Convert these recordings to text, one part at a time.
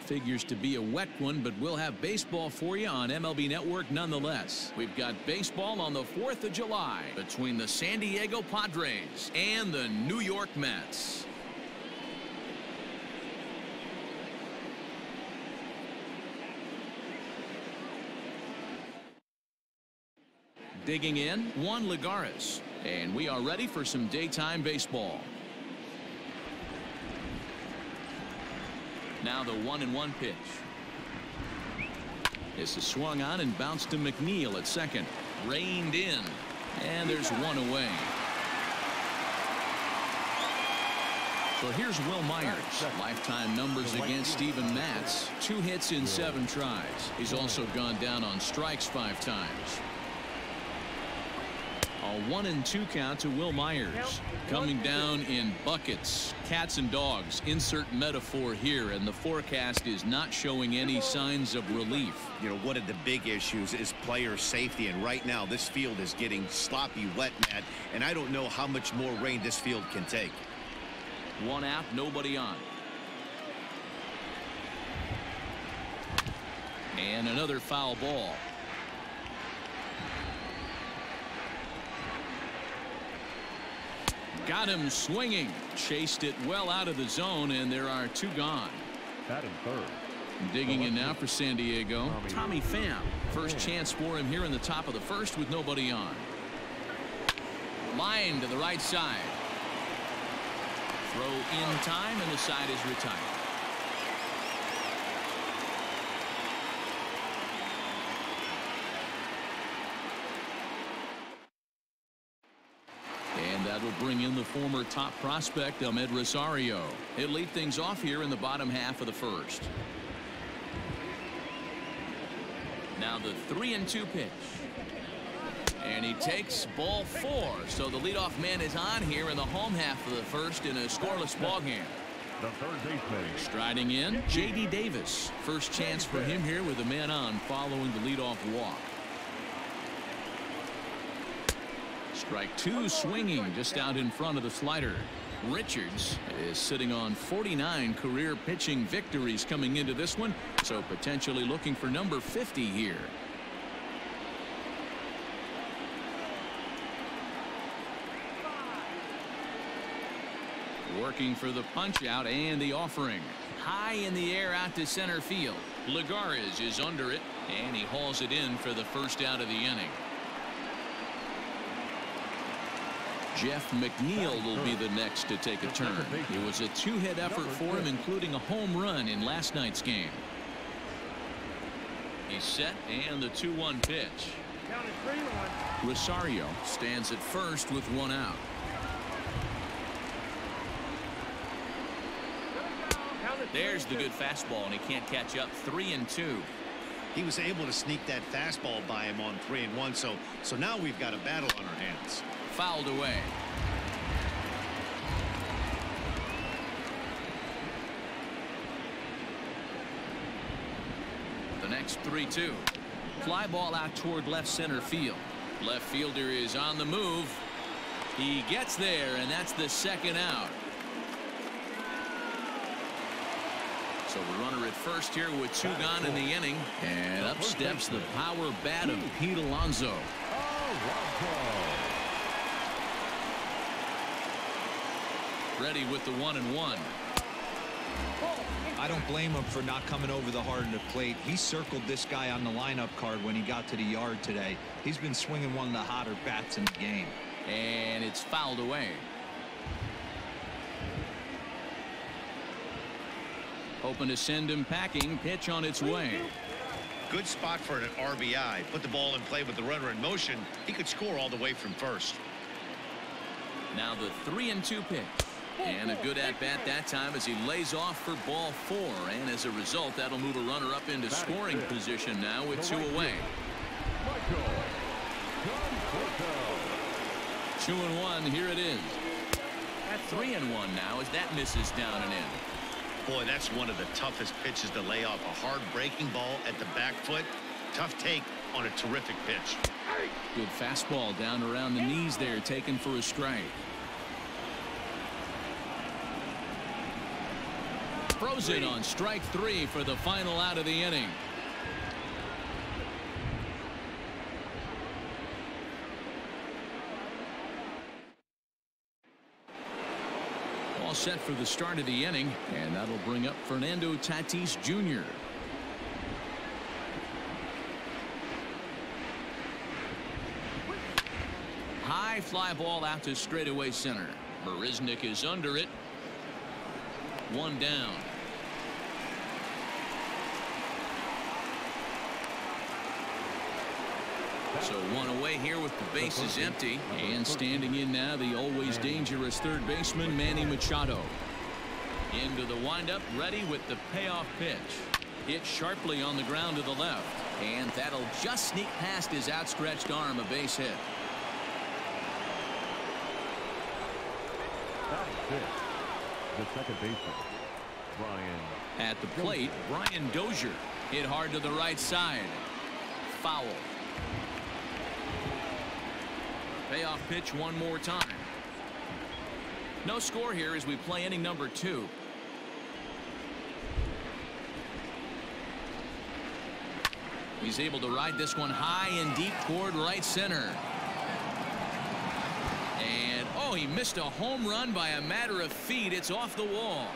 figures to be a wet one, but we'll have baseball for you on MLB Network nonetheless. We've got baseball on the 4th of July between the San Diego Padres and the New York Mets. Digging in, Juan Lagares. And we are ready for some daytime baseball. Now the one and one pitch. This is swung on and bounced to McNeil at second. Reined in. And there's one away. So here's Wil Myers. Lifetime numbers against Steven Matz. Two hits in seven tries. He's also gone down on strikes five times. A one and two count to Wil Myers. Coming down in buckets. Cats and dogs. Insert metaphor here. And the forecast is not showing any signs of relief. You know, one of the big issues is player safety. And right now, this field is getting sloppy wet, Matt. And I don't know how much more rain this field can take. One out, nobody on. And another foul ball. Got him swinging. Chased it well out of the zone, and there are two gone. Batting third. Digging in now for San Diego. Tommy Pham. First chance for him here in the top of the first with nobody on. Line to the right side. Throw in time, and the side is retired. And that will bring in the former top prospect, Amed Rosario. He'll lead things off here in the bottom half of the first. Now the three and two pitch. And he takes ball four. So the leadoff man is on here in the home half of the first in a scoreless ball game. The third baseman. Striding in, J.D. Davis. First chance for him here with a man on following the leadoff walk. Strike two swinging just out in front of the slider. Richards is sitting on 49 career pitching victories coming into this one, so potentially looking for number 50 here. Working for the punch out and the offering. High in the air out to center field. Lagares is under it, and he hauls it in for the first out of the inning. Jeff McNeil will be the next to take a turn. It was a two-hit effort for him, including a home run in last night's game. He's set, and the 2-1 pitch. Rosario stands at first with one out. There's the good fastball, and he can't catch up. Three and two. He was able to sneak that fastball by him on three and one. So, so now we've got a battle on our hands. Fouled away. The next 3-2. Fly ball out toward left center field. Left fielder is on the move. He gets there, and that's the second out. So the runner at first here with two gone in the inning. And up steps the power bat of Pete Alonso. Ready with the one and one. I don't blame him for not coming over the hard of the plate. He circled this guy on the lineup card when he got to the yard today. He's been swinging one of the hotter bats in the game. And it's fouled away. Hoping to send him packing. Pitch on its way. Good spot for an RBI. Put the ball in play with the runner in motion. He could score all the way from first. Now the three and two pitch. And a good at bat that time as he lays off for ball four. And as a result, that'll move a runner up into scoring position now with two away. Two and one. Here it is. At Three and one now as that misses down and in. Boy, that's one of the toughest pitches to lay off. A hard breaking ball at the back foot. Tough take on a terrific pitch. Good fastball down around the knees there taken for a strike. It on strike three for the final out of the inning. All set for the start of the inning, and that'll bring up Fernando Tatis Jr. High fly ball out to straightaway center. Marisnick is under it. One down. So one away here with the bases empty. And standing in now the always dangerous third baseman Manny Machado. Into the windup ready with the payoff pitch. Hit sharply on the ground to the left. And that'll just sneak past his outstretched arm a base hit. The second baseman, Brian. At the plate, Brian Dozier hit hard to the right side. Foul. Payoff pitch one more time. No score here as we play inning number two. He's able to ride this one high and deep toward right center. And, oh, he missed a home run by a matter of feet. It's off the wall.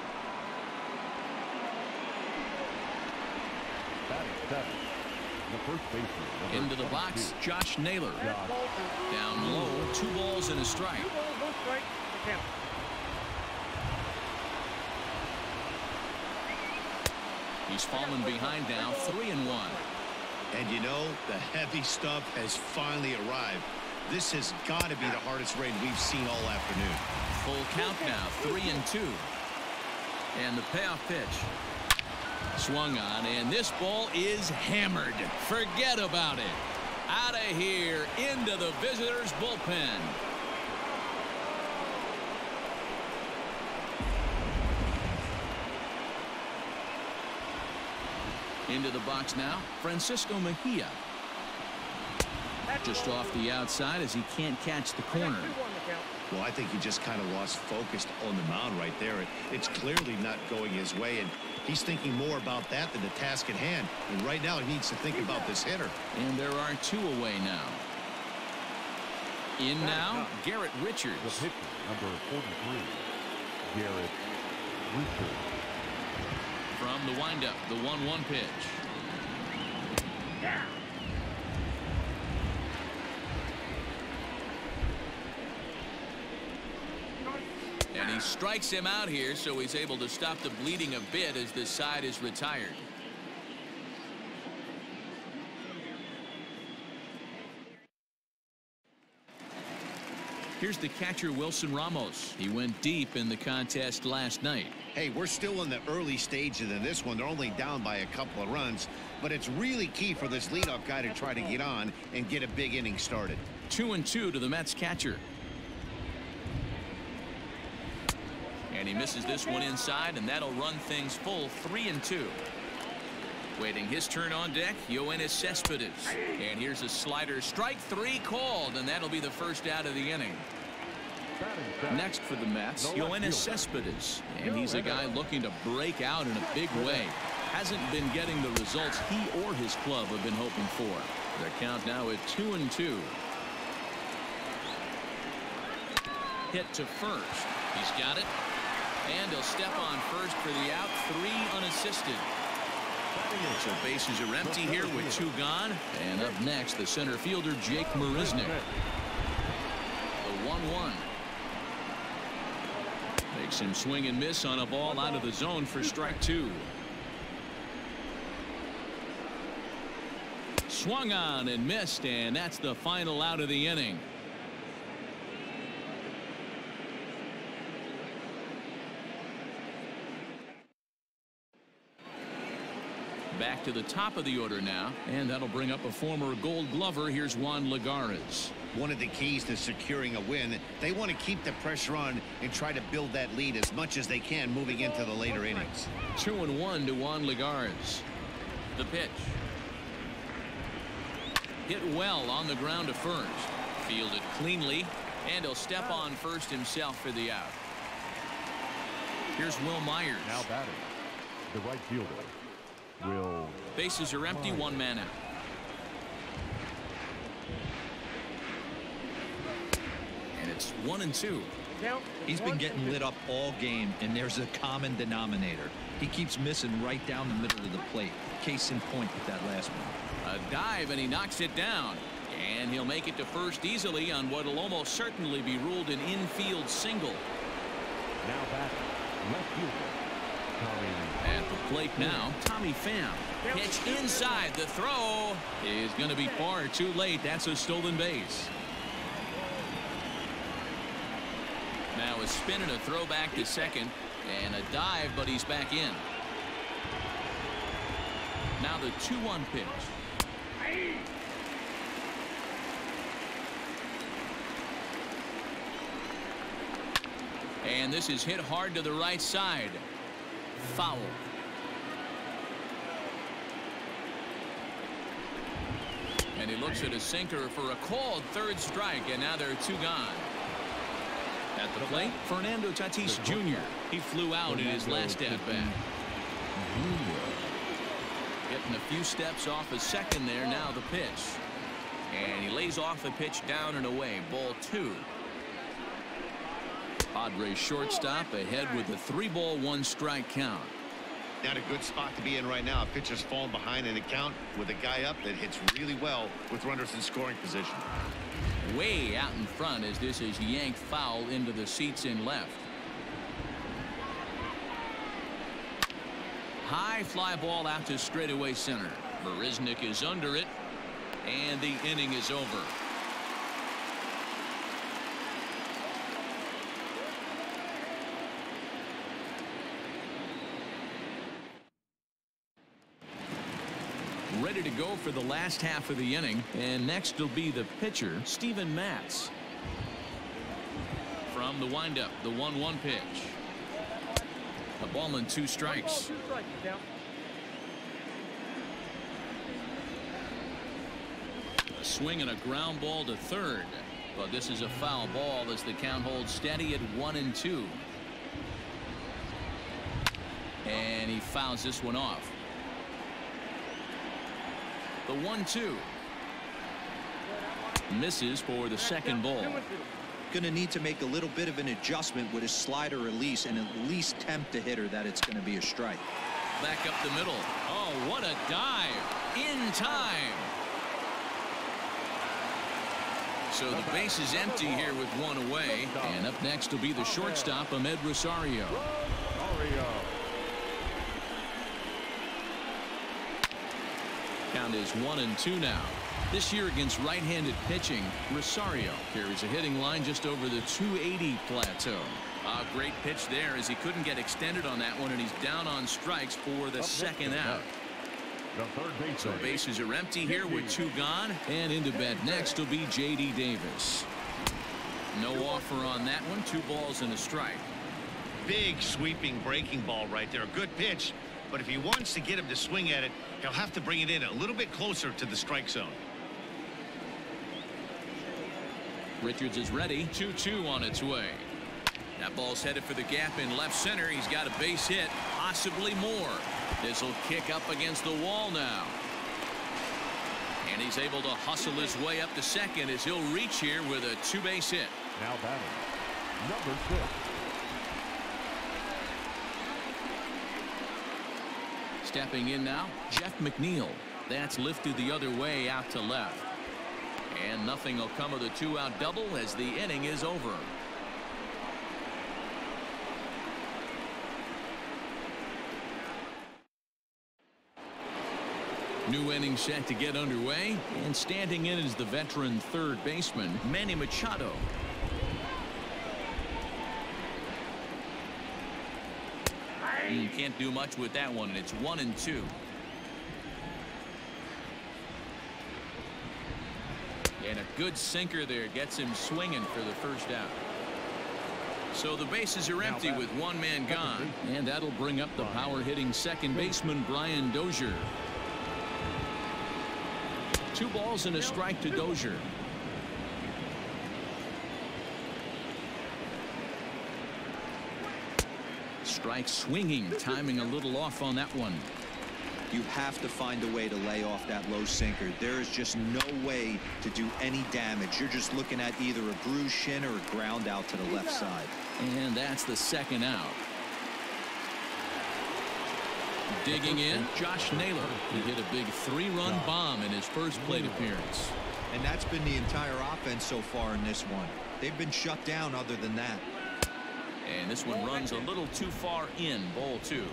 Into the box, 22, Josh Naylor. Josh Down low, two balls and a strike. He's fallen behind now, three and one. And you know, the heavy stuff has finally arrived. This has got to be the hardest rain we've seen all afternoon. Full count now, three and two. And the payoff pitch. Swung on, and this ball is hammered. Forget about it. Out of here, into the visitors' bullpen. Into the box now, Francisco Mejia. Just off the outside as he can't catch the corner. Well, I think he just kind of lost focus on the mound right there. It, it's clearly not going his way, and he's thinking more about that than the task at hand. And right now, he needs to think about this hitter. And there are two away now. In now, Garrett The Richards. pitcher, number 43, Garrett Richards. From the windup, the 1-1 pitch. And he strikes him out here, so he's able to stop the bleeding a bit as this side is retired. Here's the catcher, Wilson Ramos. He went deep in the contest last night. Hey, we're still in the early stages of this one. They're only down by a couple of runs, but it's really key for this leadoff guy to try to get on and get a big inning started. Two and two to the Mets catcher. And he misses this one inside, and that'll run things full three and two. Waiting his turn on deck, Yoenis Cespedes. And here's a slider. Strike three called, and that'll be the first out of the inning. Next for the Mets, Yoenis. Cespedes. And he's a guy looking to break out in a big way. Hasn't been getting the results he or his club have been hoping for. The count now at two and two. Hit to first. He's got it. And he'll step on first for the out. Three unassisted. So bases are empty here with two gone. And up next, the center fielder, Jake Marisnick. The 1-1. Makes him swing and miss on a ball out of the zone for strike two. Swung on and missed, and that's the final out of the inning. To the top of the order now, and that'll bring up a former gold glover. Here's Juan Lagares. One of the keys to securing a win, they want to keep the pressure on and try to build that lead as much as they can moving into the later innings. Two and one to Juan Lagares. The pitch. Hit well on the ground to first. Fielded cleanly, and he'll step on first himself for the out. Here's Wil Myers. Now batting. The right fielder will. Bases are empty, one man out. And it's one and two. He's been getting lit up all game, and there's a common denominator. He keeps missing right down the middle of the plate. Case in point with that last one. A dive, and he knocks it down. And he'll make it to first easily on what will almost certainly be ruled an infield single. Now back, left fielder, Tommy. At the plate now, Tommy Pham. Pitch inside. The throw is going to be far too late. That's a stolen base. Now a spin and a throw back to second. And a dive, but he's back in. Now the 2-1 pitch. And this is hit hard to the right side. Foul. And he looks at a sinker for a called third strike, and now there are two gone. At the plate, Fernando Tatis Jr. He flew out in his last at bat. Getting a few steps off a second there. Now the pitch. And he lays off the pitch down and away. Ball two. Padres shortstop ahead with a three ball one strike count. Not a good spot to be in right now. A pitcher's falling behind in the count with a guy up that hits really well with runners in scoring position. Way out in front as this is yanked foul into the seats in left. High fly ball out to straightaway center. Marisnick is under it. And the inning is over. Ready to go for the last half of the inning. And next will be the pitcher, Steven Matz. From the windup, the 1-1 pitch. A ball and two strikes. A swing and a ground ball to third. But this is a foul ball as the count holds steady at one and two. And he fouls this one off. The one two. Misses for the second ball. Going to need to make a little bit of an adjustment with his slider release and at least tempt the hitter that it's going to be a strike. Back up the middle. Oh, what a dive. In time. So the base is empty here with one away. And up next will be the shortstop, Rosario. Rosario. Count is one and two now. This year against right-handed pitching, Rosario carries a hitting line just over the 280 plateau. A great pitch there as he couldn't get extended on that one, and he's down on strikes for the second out. The third base. So bases are empty here with two gone. And into bat next will be J.D. Davis. No offer on that one. Two balls and a strike. Big sweeping breaking ball right there. Good pitch. But if he wants to get him to swing at it, he'll have to bring it in a little bit closer to the strike zone. Richards is ready. 2-2 on its way. That ball's headed for the gap in left center. He's got a base hit, possibly more. This will kick up against the wall now. And he's able to hustle his way up to second as he'll reach here with a two-base hit. Now batting. Number six. Stepping in now, Jeff McNeil. That's lifted the other way out to left. And nothing will come of the two-out double as the inning is over. New inning set to get underway. And standing in is the veteran third baseman, Manny Machado. Mm, can't do much with that one, and it's one and two. And a good sinker there gets him swinging for the first out. So the bases are empty with one man gone. And that'll bring up the power hitting second baseman Brian Dozier. Two balls and a strike to Dozier. Strike swinging, timing a little off on that one. You have to find a way to lay off that low sinker. There is just no way to do any damage. You're just looking at either a bruised shin or a ground out to the left side. And that's the second out. Digging in, Josh Naylor. He hit a big three-run bomb in his first plate appearance. And that's been the entire offense so far in this one. They've been shut down other than that. And this one runs a little too far in, ball two.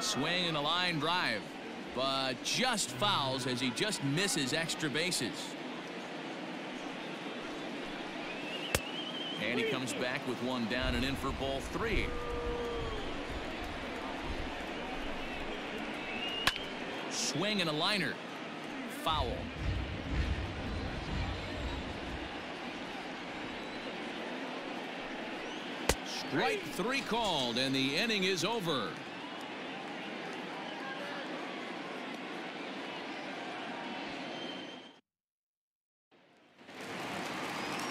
Swing and a line drive, but just fouls as he just misses extra bases. And he comes back with one down and in for ball three. Swing and a liner. Foul. Strike three called, and the inning is over.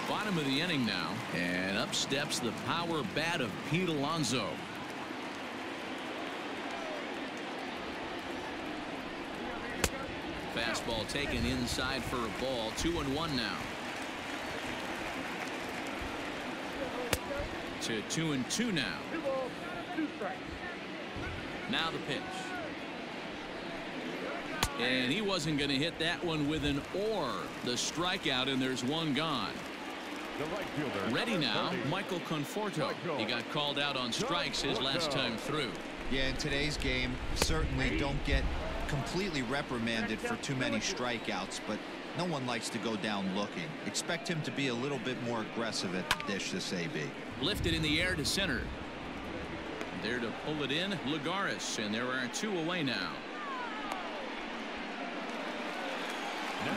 Bottom of the inning now, and up steps the power bat of Pete Alonso. Fastball taken inside for a ball, two and one now. To two and two now. Now the pitch. And he wasn't going to hit that one with an oar. The strikeout, and there's one gone. Ready now, Michael Conforto. He got called out on strikes his last time through. Yeah, in today's game, certainly don't get completely reprimanded for too many strikeouts, but no one likes to go down looking. Expect him to be a little bit more aggressive at the dish this AB. Lifted in the air to center. There to pull it in, Lagares, and there are two away now.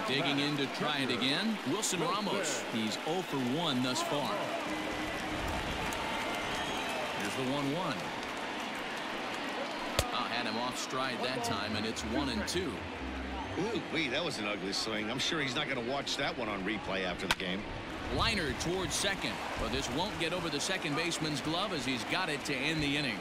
Digging in to try it again, Wilson Ramos. He's 0 for 1 thus far. Here's the 1 1. Oh, had him off stride that time, and it's 1 and 2. Ooh, wee, that was an ugly swing. I'm sure he's not going to watch that one on replay after the game. Liner towards second, but this won't get over the second baseman's glove as he's got it to end the inning.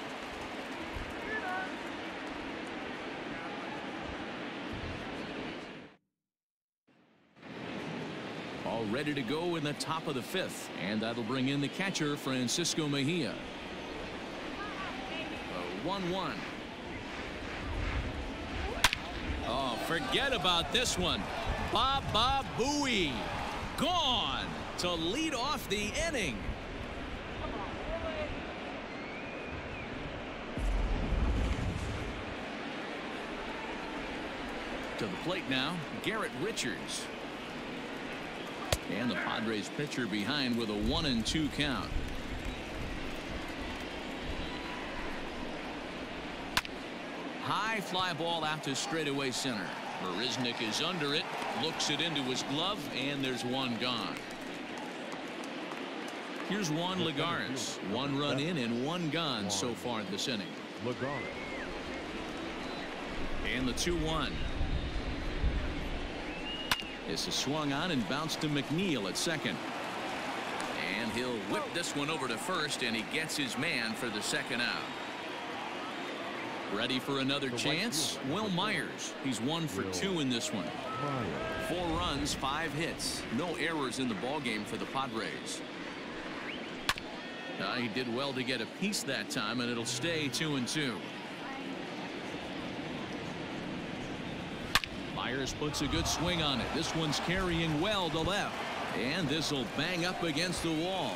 All ready to go in the top of the fifth, and that'll bring in the catcher, Francisco Mejia. 1-1. Oh, forget about this one. Baba Booey gone to lead off the inning. To the plate now, Garrett Richards. And the Padres pitcher behind with a one and two count. High fly ball out to straightaway center. Marisnick is under it, looks it into his glove, and there's one gone. Here's Juan Lagares. One run in and one gone so far this inning. Lagares. And the 2-1. This is swung on and bounced to McNeil at second. And he'll whip this one over to first, and he gets his man for the second out. Ready for another chance? Wil Myers. He's one for two in this one. Four runs, five hits. No errors in the ballgame for the Padres. Uh, he did well to get a piece that time, and it'll stay two and two. Myers puts a good swing on it. This one's carrying well to left. And this will bang up against the wall.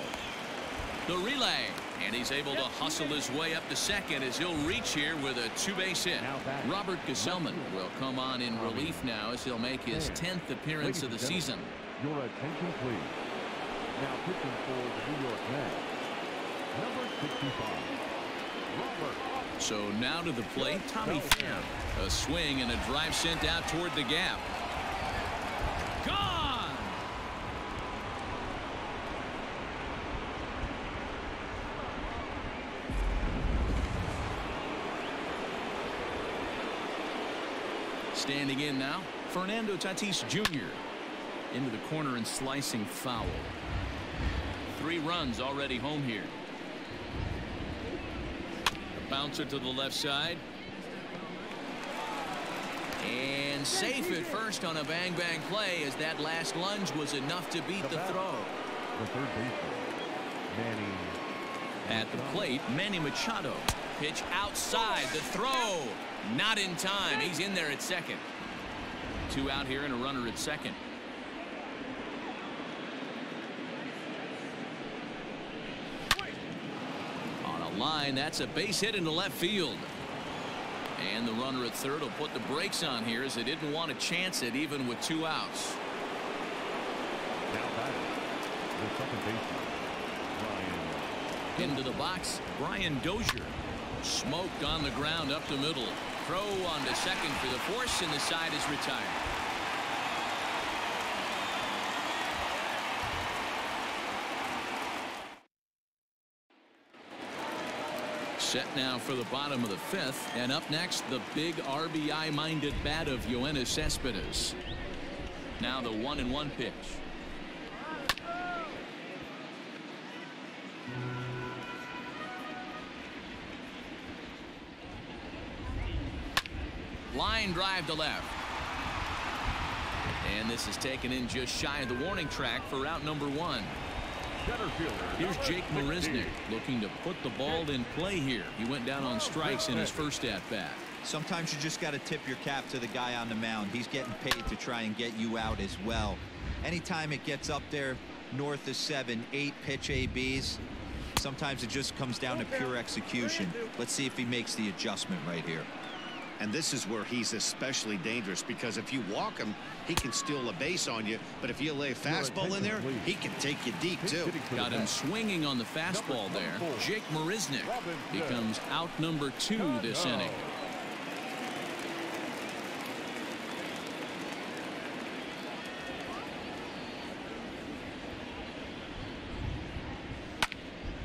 The relay. And he's able to hustle his way up to second as he'll reach here with a two-base hit. Robert Gsellman will come on in relief now as he'll make his 10th appearance of the season. Your attention, please. Now pitching for the New York Mets, number 65, Robert. So now to the plate, Tommy Pham. A swing and a drive sent out toward the gap. Gone! Standing in now, Fernando Tatis Jr. Into the corner and slicing foul. Three runs already home here. A bouncer to the left side. And safe at first on a bang-bang play as that last lunge was enough to beat the throw. The third baseman, Manny. At the plate, Manny Machado. Pitch outside. The throw. Not in time. He's in there at second. Two out here and a runner at second. On a line, that's a base hit into left field. And the runner at third will put the brakes on here as they didn't want to chance it even with two outs. Now batting, the second baseman, Brian. Into the box, Brian Dozier. Smoked on the ground up the middle. Throw on to second for the force, and the side is retired. Set now for the bottom of the fifth, and up next, the big RBI-minded bat of Yoenis Cespedes. Now the one and one pitch. Line drive to left. And this is taken in just shy of the warning track for out number one. Here's Jake 16. Marisnick looking to put the ball in play here. He went down on strikes in his first at bat. Sometimes you just got to tip your cap to the guy on the mound. He's getting paid to try and get you out as well. Anytime it gets up there north of seven, eight pitch ABs, sometimes it just comes down to pure execution. Let's see if he makes the adjustment right here. And this is where he's especially dangerous because if you walk him, he can steal a base on you. But if you lay a fastball in there, he can take you deep, too. hitting for the Got him swinging on the fastball there. Jake Marisnick becomes out number two this inning.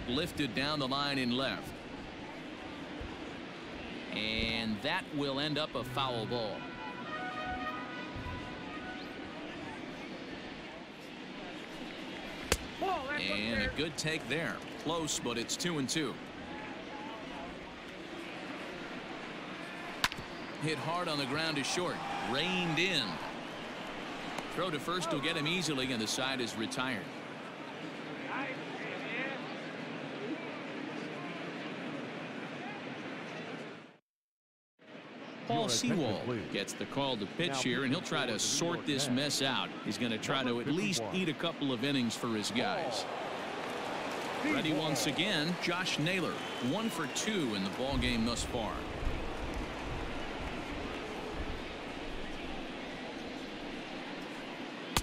Lifted down the line in left. And that will end up a foul ball. And a good take there. Close, but it's two and two. Hit hard on the ground is short. Reined in. Throw to first will get him easily, and the side is retired. Paul Sewald gets the call to pitch here, and he'll try to sort this mess out. He's going to try to at least eat a couple of innings for his guys. Ready once again, Josh Naylor, one for two in the ball game thus far.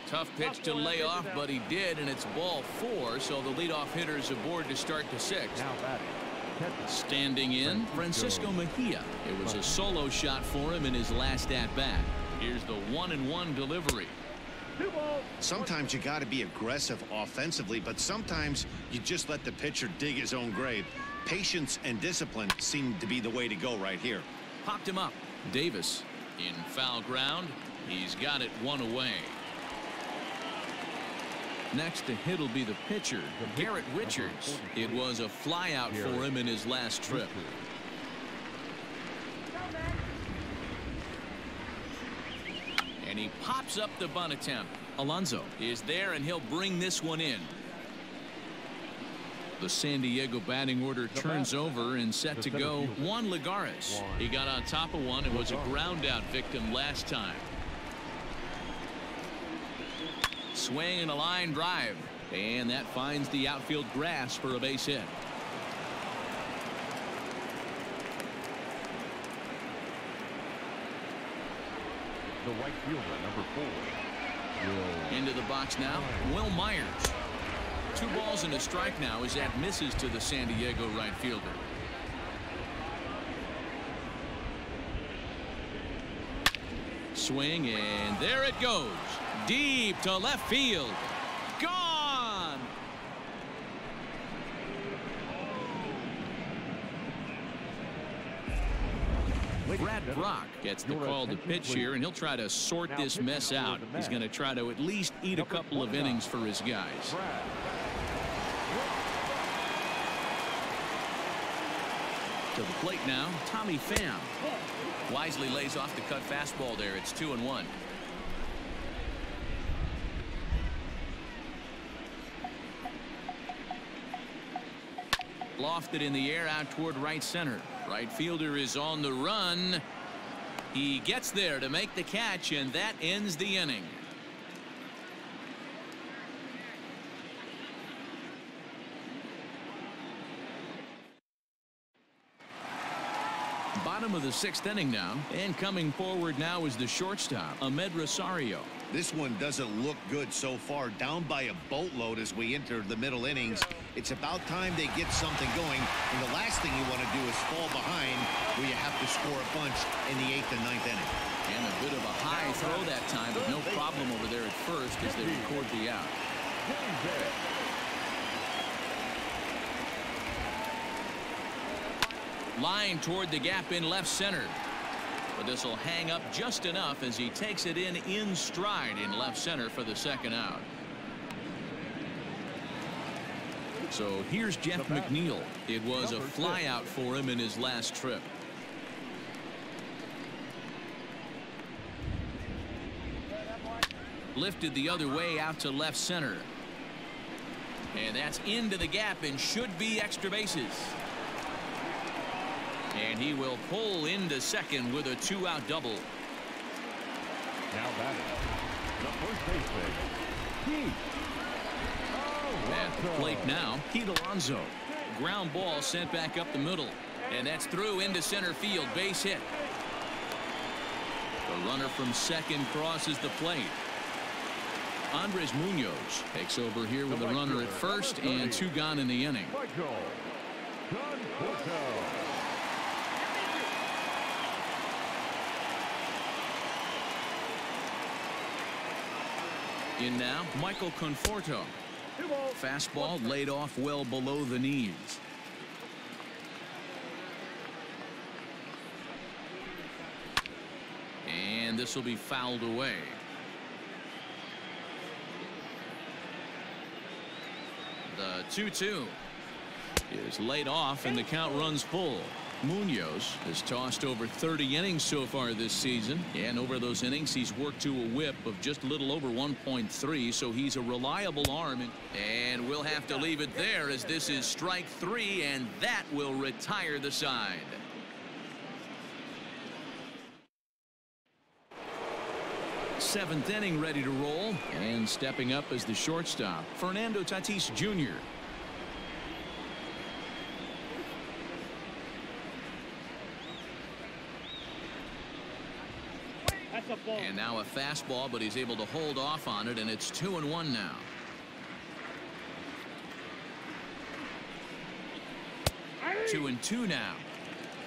Tough pitch to lay off, but he did, and it's ball four, so the leadoff hitter's aboard to start the sixth. Now batting, catcher. Standing in, Francisco Mejia. It was a solo shot for him in his last at-bat. Here's the one and one delivery. Sometimes you got to be aggressive offensively, but sometimes you just let the pitcher dig his own grave. Patience and discipline seem to be the way to go right here. Popped him up. Davis in foul ground. He's got it one away. Next to hit will be the pitcher, Garrett Richards. It was a flyout for him in his last trip. And he pops up the bunt attempt. Alonso is there, and he'll bring this one in. The San Diego batting order turns over and set to go Juan Lagares. He got on top of one and was a ground out victim last time. Swing and a line drive. And that finds the outfield grass for a base hit. The right fielder, number four. Will Into the box now, Wil Myers. Two balls and a strike now as that misses to the San Diego right fielder. swing, and there it goes. Deep to left field. Gone! Brad Brach gets the call to pitch here, and he'll try to sort this mess out. He's going to try to at least eat a couple of innings for his guys. To the plate now, Tommy Pham. Wisely lays off the cut fastball there. It's two and one. Lofted in the air out toward right center. Right fielder is on the run. He gets there to make the catch, and that ends the inning. Bottom of the sixth inning now, and coming forward now is the shortstop, Amed Rosario. This one doesn't look good so far. Down by a boatload as we enter the middle innings. It's about time they get something going. And the last thing you want to do is fall behind where you have to score a bunch in the eighth and ninth inning. And a bit of a high throw that time, but no problem over there at first as they record the out. Line toward the gap in left center. But this will hang up just enough as he takes it in in stride in left center for the second out. So here's Jeff McNeil. It was a flyout for him in his last trip. Lifted the other way out to left center. And that's into the gap and should be extra bases. And he will pull into second with a two-out double. Now batting, the first baseman, Pete At the plate now, Pete Alonso. Ground ball sent back up the middle. And that's through into center field. Base hit. The runner from second crosses the plate. Andres Munoz takes over here with a runner at first and two gone in the inning. Michael Conforto. In now, Michael Conforto. Fastball laid off well below the knees. And this will be fouled away. The 2-2 is laid off and the count runs full. Munoz has tossed over 30 innings so far this season and over those innings he's worked to a whip of just a little over 1.3 so he's a reliable arm and, we'll have to leave it there as this is strike three and that will retire the side. Seventh inning ready to roll and stepping up as the shortstop Fernando Tatis Jr. And now a fastball, but he's able to hold off on it, and it's two and one now. Two and two now.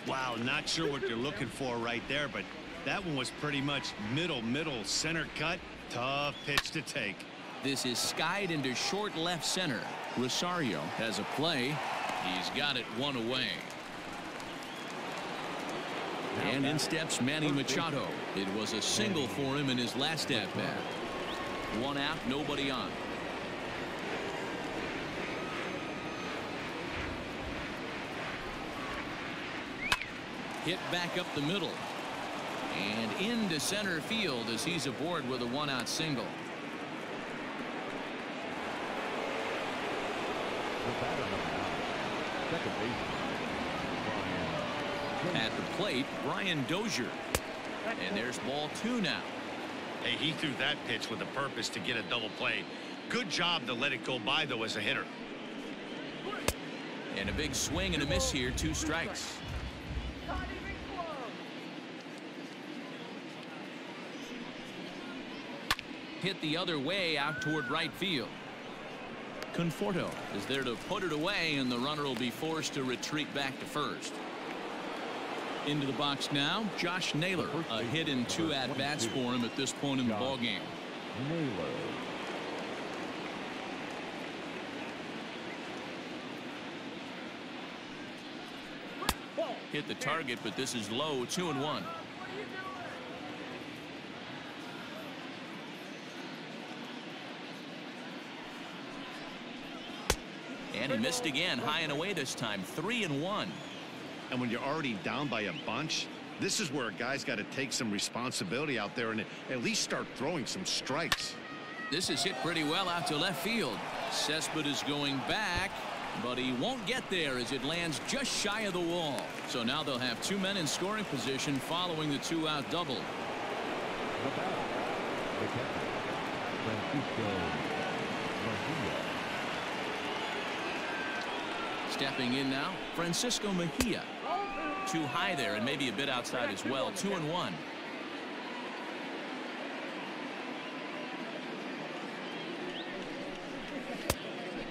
Wow, not sure what you're looking for right there, but that one was pretty much middle, middle, center cut. Tough pitch to take. This is skied into short left center. Rosario has a play. He's got it one away. And in steps Manny Machado. It was a single for him in his last at bat. One out, nobody on. Hit back up the middle. And into center field as he's aboard with a one out single. The batter number nine, second baseman, Brian At the plate, Brian Dozier. And there's ball two now. Hey, he threw that pitch with a purpose to get a double play. Good job to let it go by, though, as a hitter. And a big swing and a miss here, two strikes. Hit the other way out toward right field. Conforto is there to put it away, and the runner will be forced to retreat back to first. Into the box now, Josh Naylor. A hit in two at-bats for him at this point in the ballgame. Naylor. Hit the target, but this is low, two and one. And he missed again, high and away this time, three and one. And when you're already down by a bunch, this is where a guy's got to take some responsibility out there and at least start throwing some strikes. This is hit pretty well out to left field. Cespedes is going back, but he won't get there as it lands just shy of the wall. So now they'll have two men in scoring position following the two-out double. Stepping in now, Francisco Mejia. Too high there and maybe a bit outside as well. Two and one.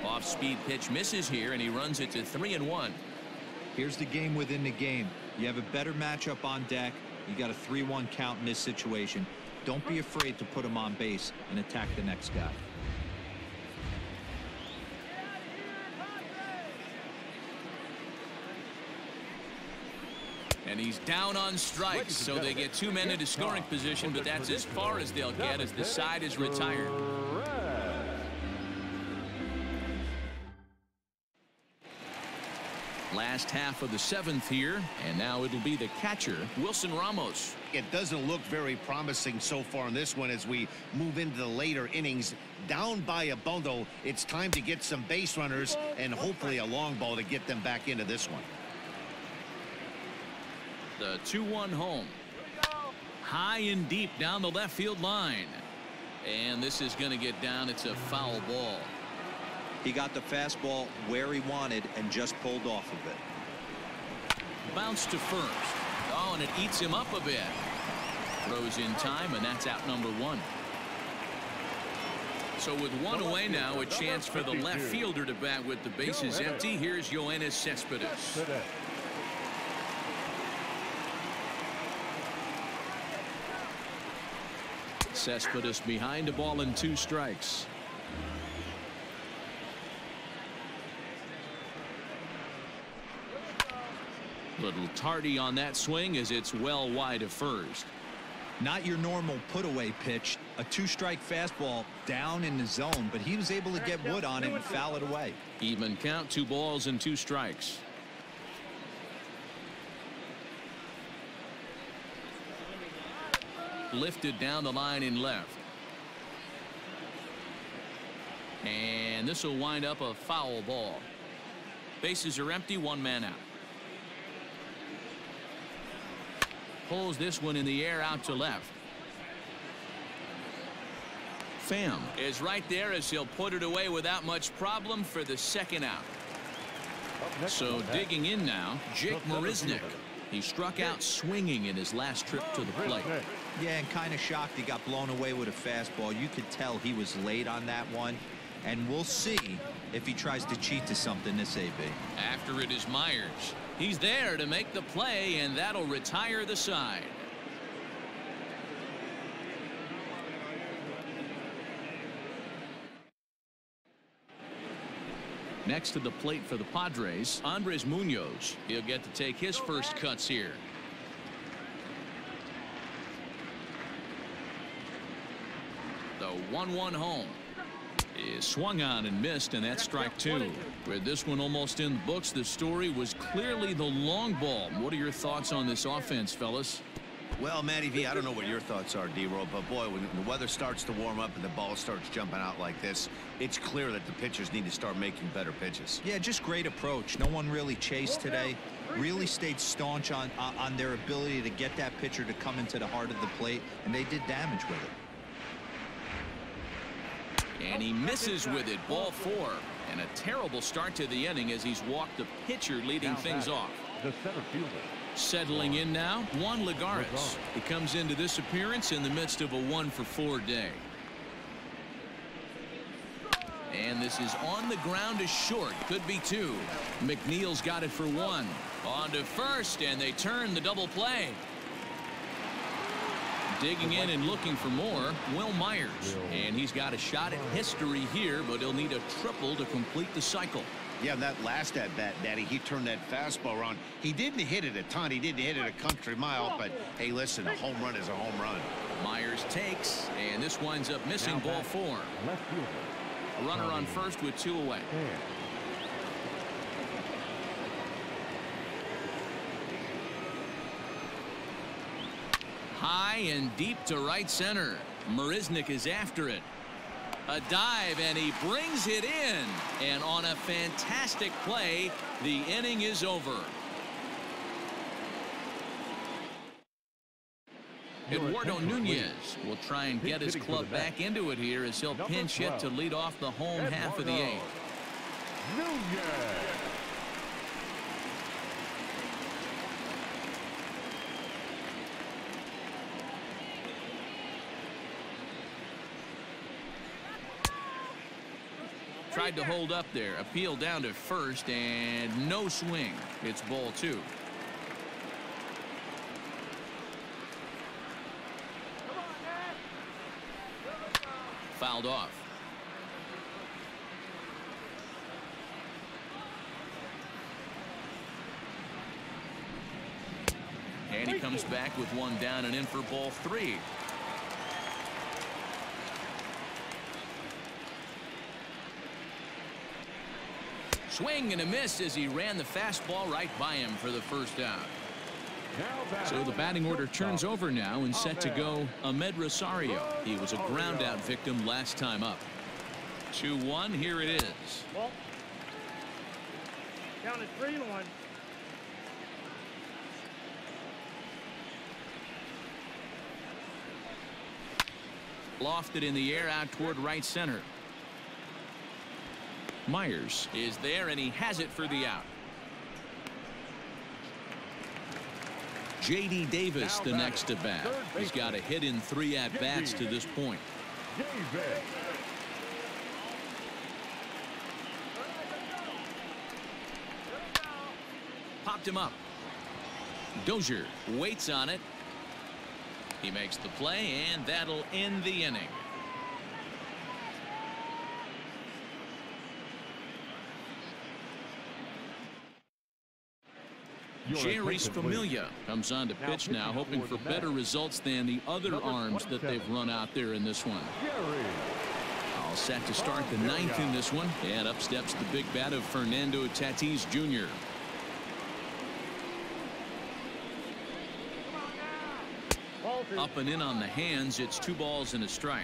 Off-speed pitch misses here, and he runs it to three and one. Here's the game within the game. You have a better matchup on deck. You got a 3-1 count in this situation. Don't be afraid to put him on base and attack the next guy. And he's down on strikes, so they get two men into scoring position, but that's as far as they'll get as the side is retired. Last half of the seventh here, and now it'll be the catcher, Wilson Ramos. It doesn't look very promising so far in this one as we move into the later innings. Down by a bundle, it's time to get some base runners and hopefully a long ball to get them back into this one. The 2-1 home. High and deep down the left field line. And this is going to get down. It's a foul ball. He got the fastball where he wanted and just pulled off of it. Bounce to first. Oh, and it eats him up a bit. Throws in time, and that's out number one. So with one away now, a chance for the left fielder to bat with the bases empty. Here's Yoenis Cespedes. Cespedes behind a ball and two strikes. Little tardy on that swing as it's well wide of first. Not your normal put away pitch. A two strike fastball down in the zone, but he was able to get wood on it and foul it away. Even count two balls and two strikes. Lifted down the line in left. And this will wind up a foul ball. Bases are empty, one man out. Pulls this one in the air out to left. Pham is right there as he'll put it away without much problem for the second out. So digging in now, Jake Marisnick. He struck out swinging in his last trip to the plate. Yeah, and kind of shocked he got blown away with a fastball. You could tell he was late on that one. And we'll see if he tries to cheat to something this AB. After it is Myers. He's there to make the play, and that'll retire the side. Next to the plate for the Padres, Andres Munoz. He'll get to take his first cuts here. The 1-1 home is swung on and missed, and that's strike two. With this one almost in the books, the story was clearly the long ball. What are your thoughts on this offense, fellas? Well, Matty V, I don't know what your thoughts are, D-Roll, but boy, when the weather starts to warm up and the ball starts jumping out like this, it's clear that the pitchers need to start making better pitches. Yeah, just great approach. No one really chased today. Really stayed staunch on on on their ability to get that pitcher to come into the heart of the plate, and they did damage with it. And he misses with it. Ball four. And a terrible start to the inning as he's walked the pitcher leading things off. The center fielder. Settling in now, Juan. Lagares. He comes into this appearance in the midst of a one for four day. And this is on the ground is short. Could be two. McNeil's got it for one. On to first, and they turn the double play. Digging in and looking for more, Wil Myers. And he's got a shot at history here, but he'll need a triple to complete the cycle. Yeah, that last at bat, Daddy, he turned that fastball around. He didn't hit it a ton. He didn't hit it a country mile, but hey, listen, a home run is a home run. Myers takes, and this winds up missing Now ball four. Left fielder. A runner on first with two away. And and deep to right center. Marisnick is after it. A dive, and he brings it in. And on a fantastic play, the inning is over. Eduardo Nunez will try and get his club back into it here as he'll pinch hit to lead off the home half of the eighth. Nunez. Tried to hold up there. Appeal down to first and no swing. It's ball two. Fouled off. And he comes back with one down and in for ball three. Swing and a miss as he ran the fastball right by him for the first out. So the batting order turns over now and set to go Amed Rosario. He was a ground out victim last time up. 2-1 here it is. Well, count it three and one. Lofted in the air out toward right center. Myers is there and he has it for the out. J.D. Davis the next to bat. He's got a hit in three at bats to this point. Davis. Popped him up. Dozier waits on it. He makes the play and that'll end the inning. Jeurys Familia comes on to pitch now, hoping for better results than the other arms that they've run out there in this one. All set to start the ninth in this one. And up steps the big bat of Fernando Tatis Jr. Up and in on the hands. It's two balls and a strike.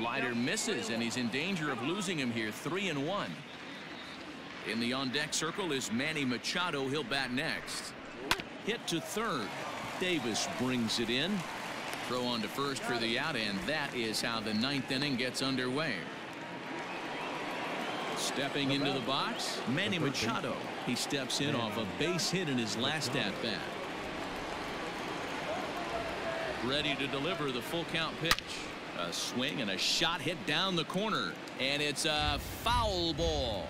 Slider misses, and he's in danger of losing him here. Three and one. In the on deck circle is Manny Machado. He'll bat next. Hit to third. Davis brings it in. Throw on to first for the out, and that is how the ninth inning gets underway. Stepping into the box, Manny Machado. He steps in off a base hit in his last at bat. Ready to deliver the full count pitch. A swing and a shot hit down the corner. And it's a foul ball.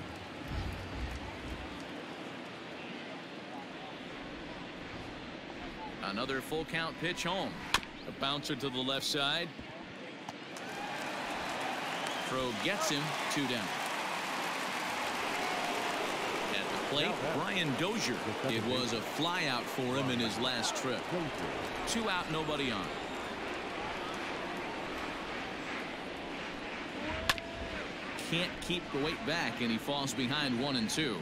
Another full count pitch home. A bouncer to the left side. Throw gets him two down. At the plate, Brian Dozier. It was a flyout for him in his last trip. Two out, nobody on. Can't keep the weight back, and he falls behind one and two.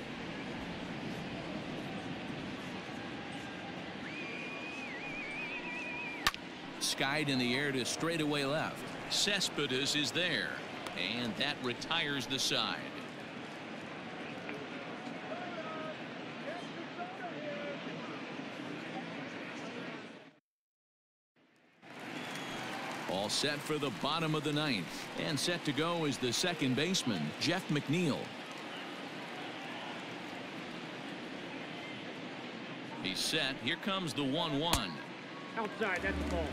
Skied in the air to straightaway left. Cespedes is there, and that retires the side. All set for the bottom of the ninth. And set to go is the second baseman, Jeff McNeil. He's set. Here comes the 1 1. Outside, that's the ball.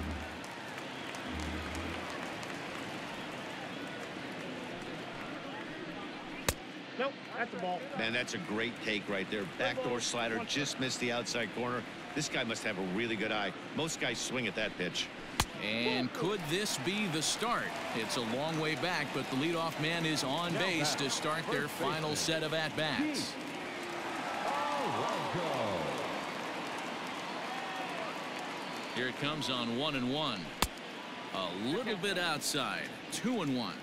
Nope, that's the ball. Man, that's a great take right there. Backdoor slider just missed the outside corner. This guy must have a really good eye. Most guys swing at that pitch. And could this be the start? It's a long way back, but the leadoff man is on base to start their final set of at-bats. Here it comes on one and one. A little bit outside. Two and one.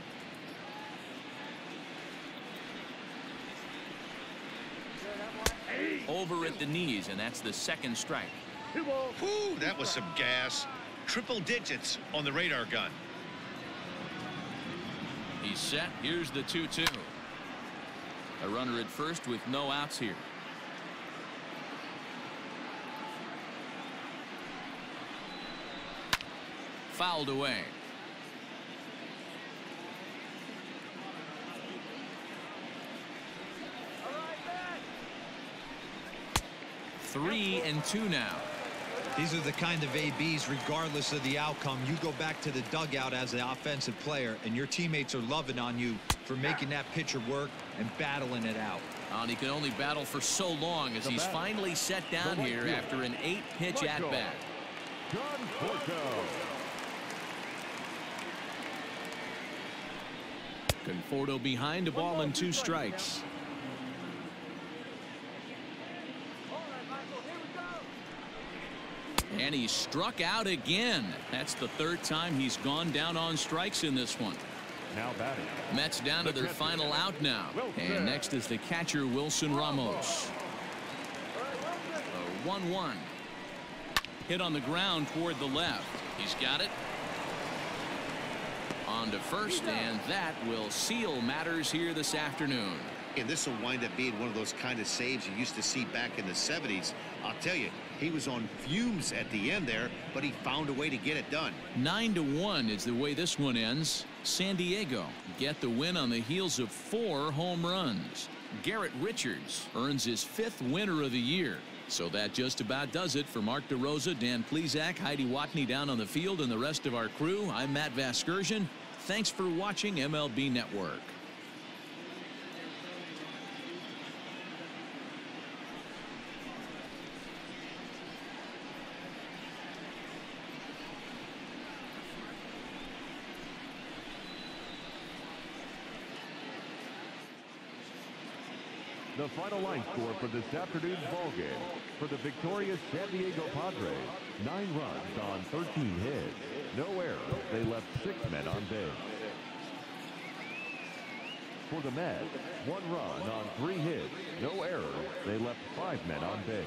over at the knees, and that's the second strike. Two balls. Whew, that was some gas. Triple digits on the radar gun. He's set. Here's the 2-2. A runner at first with no outs here. Fouled away. Three and two now. These are the kind of ABs, regardless of the outcome, you go back to the dugout as an offensive player, and your teammates are loving on you for making that pitcher work and battling it out. And he can only battle for so long as he's finally set down here after an eight-pitch at-bat. Conforto behind a ball and two strikes. And he struck out again. That's the third time he's gone down on strikes in this one. Now batting. Mets down to their final out now. And next is the catcher, Wilson Ramos. 1-1. Hit on the ground toward the left. He's got it. On to first, and that will seal matters here this afternoon. And this will wind up being one of those kind of saves you used to see back in the 70s. I'll tell you, he was on fumes at the end there, but he found a way to get it done. 9 to 1 is the way this one ends. San Diego get the win on the heels of four home runs. Garrett Richards earns his fifth winner of the year. So that just about does it for Mark DeRosa, Dan Plesac, Heidi Watney down on the field, and the rest of our crew. I'm Matt Vasgersian. Thanks for watching MLB Network. The final line score for this afternoon's ball game. For the victorious San Diego Padres, nine runs on 13 hits. No errors. They left six men on base. For the Mets, one run on three hits. No errors. They left five men on base.